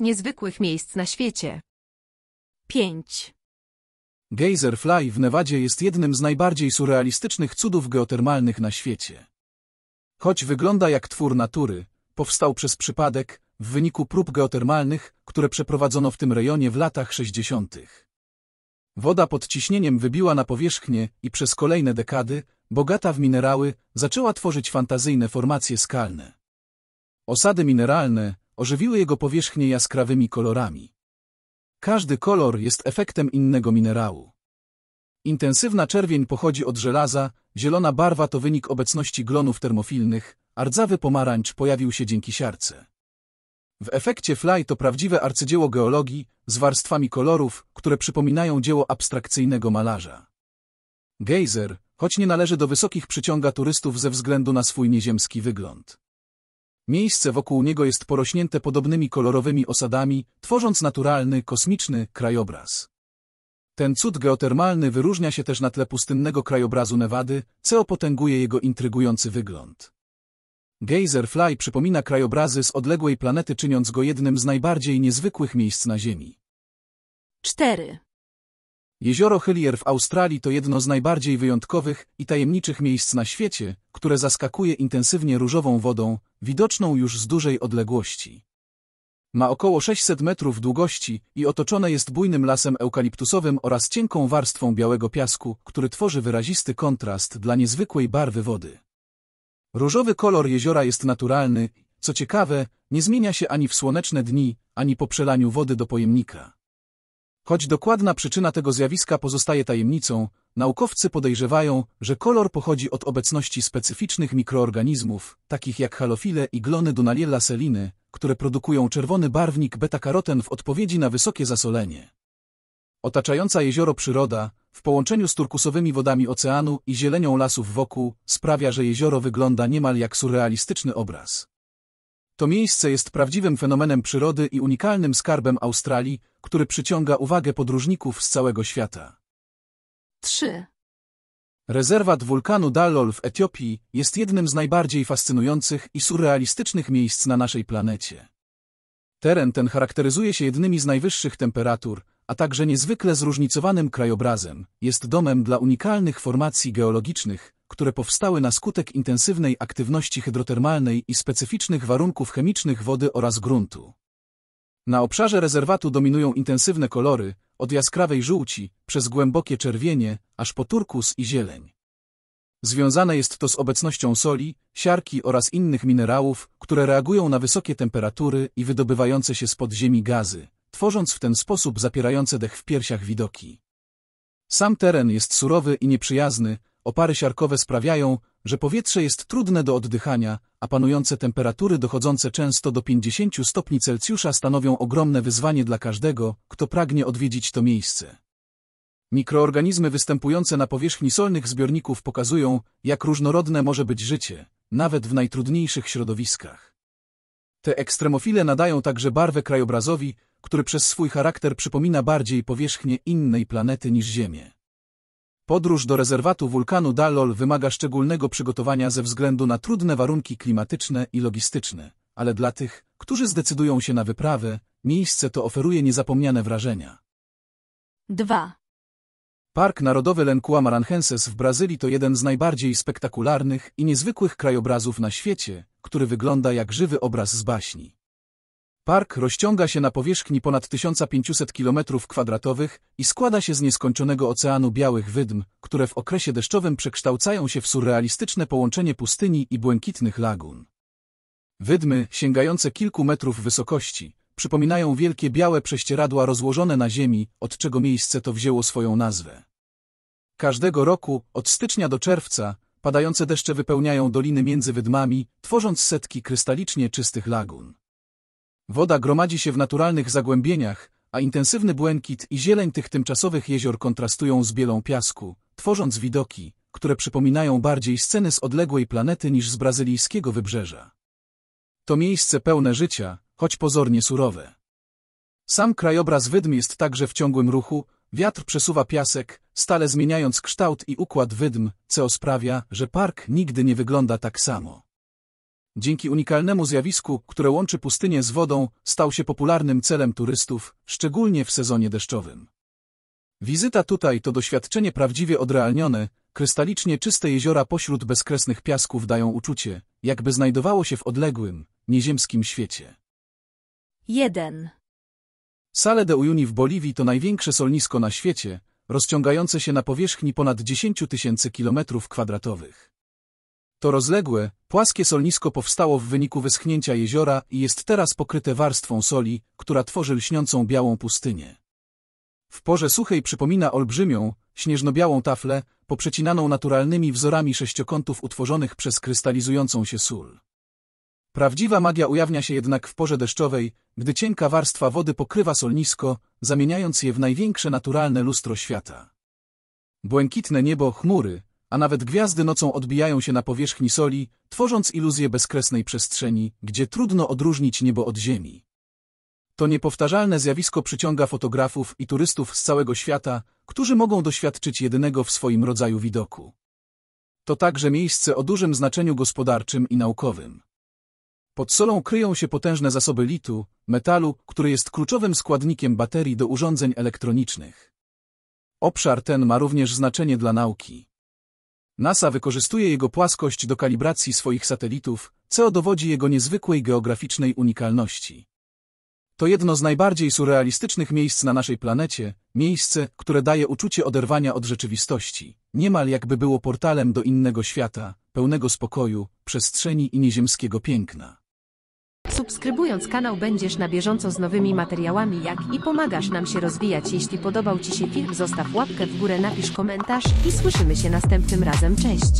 Niezwykłych miejsc na świecie. Pięć. Geyser Fly w Nevadzie jest jednym z najbardziej surrealistycznych cudów geotermalnych na świecie. Choć wygląda jak twór natury, powstał przez przypadek, w wyniku prób geotermalnych, które przeprowadzono w tym rejonie w latach 60. Woda pod ciśnieniem wybiła na powierzchnię i przez kolejne dekady, bogata w minerały, zaczęła tworzyć fantazyjne formacje skalne. Osady mineralne ożywiły jego powierzchnię jaskrawymi kolorami. Każdy kolor jest efektem innego minerału. Intensywna czerwień pochodzi od żelaza, zielona barwa to wynik obecności glonów termofilnych, a rdzawy pomarańcz pojawił się dzięki siarce. W efekcie Fly to prawdziwe arcydzieło geologii z warstwami kolorów, które przypominają dzieło abstrakcyjnego malarza. Geyser, choć nie należy do wysokich, przyciąga turystów ze względu na swój nieziemski wygląd. Miejsce wokół niego jest porośnięte podobnymi kolorowymi osadami, tworząc naturalny, kosmiczny krajobraz. Ten cud geotermalny wyróżnia się też na tle pustynnego krajobrazu Nevady, co potęguje jego intrygujący wygląd. Geyser Fly przypomina krajobrazy z odległej planety, czyniąc go jednym z najbardziej niezwykłych miejsc na Ziemi. Cztery. Jezioro Hillier w Australii to jedno z najbardziej wyjątkowych i tajemniczych miejsc na świecie, które zaskakuje intensywnie różową wodą, widoczną już z dużej odległości. Ma około 600 metrów długości i otoczone jest bujnym lasem eukaliptusowym oraz cienką warstwą białego piasku, który tworzy wyrazisty kontrast dla niezwykłej barwy wody. Różowy kolor jeziora jest naturalny, co ciekawe, nie zmienia się ani w słoneczne dni, ani po przelaniu wody do pojemnika. Choć dokładna przyczyna tego zjawiska pozostaje tajemnicą, naukowcy podejrzewają, że kolor pochodzi od obecności specyficznych mikroorganizmów, takich jak halofile i glony Dunaliella seliny, które produkują czerwony barwnik beta-karoten w odpowiedzi na wysokie zasolenie. Otaczająca jezioro przyroda, w połączeniu z turkusowymi wodami oceanu i zielenią lasów wokół, sprawia, że jezioro wygląda niemal jak surrealistyczny obraz. To miejsce jest prawdziwym fenomenem przyrody i unikalnym skarbem Australii, który przyciąga uwagę podróżników z całego świata. Trzy. Rezerwat wulkanu Dallol w Etiopii jest jednym z najbardziej fascynujących i surrealistycznych miejsc na naszej planecie. Teren ten charakteryzuje się jednymi z najwyższych temperatur, a także niezwykle zróżnicowanym krajobrazem. Jest domem dla unikalnych formacji geologicznych, które powstały na skutek intensywnej aktywności hydrotermalnej i specyficznych warunków chemicznych wody oraz gruntu. Na obszarze rezerwatu dominują intensywne kolory, od jaskrawej żółci, przez głębokie czerwienie, aż po turkus i zieleń. Związane jest to z obecnością soli, siarki oraz innych minerałów, które reagują na wysokie temperatury i wydobywające się spod ziemi gazy, tworząc w ten sposób zapierające dech w piersiach widoki. Sam teren jest surowy i nieprzyjazny, opary siarkowe sprawiają, że powietrze jest trudne do oddychania, a panujące temperatury dochodzące często do 50 stopni Celsjusza stanowią ogromne wyzwanie dla każdego, kto pragnie odwiedzić to miejsce. Mikroorganizmy występujące na powierzchni solnych zbiorników pokazują, jak różnorodne może być życie, nawet w najtrudniejszych środowiskach. Te ekstremofile nadają także barwę krajobrazowi, który przez swój charakter przypomina bardziej powierzchnię innej planety niż Ziemię. Podróż do rezerwatu wulkanu Dallol wymaga szczególnego przygotowania ze względu na trudne warunki klimatyczne i logistyczne, ale dla tych, którzy zdecydują się na wyprawę, miejsce to oferuje niezapomniane wrażenia. Dwa. Park Narodowy Lenkua Maranhenses w Brazylii to jeden z najbardziej spektakularnych i niezwykłych krajobrazów na świecie, który wygląda jak żywy obraz z baśni. Park rozciąga się na powierzchni ponad 1500 km2 i składa się z nieskończonego oceanu białych wydm, które w okresie deszczowym przekształcają się w surrealistyczne połączenie pustyni i błękitnych lagun. Wydmy, sięgające kilku metrów wysokości, przypominają wielkie białe prześcieradła rozłożone na ziemi, od czego miejsce to wzięło swoją nazwę. Każdego roku, od stycznia do czerwca, padające deszcze wypełniają doliny między wydmami, tworząc setki krystalicznie czystych lagun. Woda gromadzi się w naturalnych zagłębieniach, a intensywny błękit i zieleń tych tymczasowych jezior kontrastują z bielą piasku, tworząc widoki, które przypominają bardziej sceny z odległej planety niż z brazylijskiego wybrzeża. To miejsce pełne życia, choć pozornie surowe. Sam krajobraz wydm jest także w ciągłym ruchu, wiatr przesuwa piasek, stale zmieniając kształt i układ wydm, co sprawia, że park nigdy nie wygląda tak samo. Dzięki unikalnemu zjawisku, które łączy pustynię z wodą, stał się popularnym celem turystów, szczególnie w sezonie deszczowym. Wizyta tutaj to doświadczenie prawdziwie odrealnione, krystalicznie czyste jeziora pośród bezkresnych piasków dają uczucie, jakby znajdowało się w odległym, nieziemskim świecie. 1. Sale de Uyuni w Boliwii to największe solnisko na świecie, rozciągające się na powierzchni ponad 10 tysięcy kilometrów kwadratowych. To rozległe, płaskie solnisko powstało w wyniku wyschnięcia jeziora i jest teraz pokryte warstwą soli, która tworzy lśniącą białą pustynię. W porze suchej przypomina olbrzymią, śnieżno-białą taflę, poprzecinaną naturalnymi wzorami sześciokątów utworzonych przez krystalizującą się sól. Prawdziwa magia ujawnia się jednak w porze deszczowej, gdy cienka warstwa wody pokrywa solnisko, zamieniając je w największe naturalne lustro świata. Błękitne niebo, chmury, a nawet gwiazdy nocą odbijają się na powierzchni soli, tworząc iluzję bezkresnej przestrzeni, gdzie trudno odróżnić niebo od ziemi. To niepowtarzalne zjawisko przyciąga fotografów i turystów z całego świata, którzy mogą doświadczyć jedynego w swoim rodzaju widoku. To także miejsce o dużym znaczeniu gospodarczym i naukowym. Pod solą kryją się potężne zasoby litu, metalu, który jest kluczowym składnikiem baterii do urządzeń elektronicznych. Obszar ten ma również znaczenie dla nauki. NASA wykorzystuje jego płaskość do kalibracji swoich satelitów, co dowodzi jego niezwykłej geograficznej unikalności. To jedno z najbardziej surrealistycznych miejsc na naszej planecie, miejsce, które daje uczucie oderwania od rzeczywistości, niemal jakby było portalem do innego świata, pełnego spokoju, przestrzeni i nieziemskiego piękna. Subskrybując kanał będziesz na bieżąco z nowymi materiałami jak i pomagasz nam się rozwijać. Jeśli podobał Ci się film zostaw łapkę w górę, napisz komentarz i słyszymy się następnym razem. Cześć!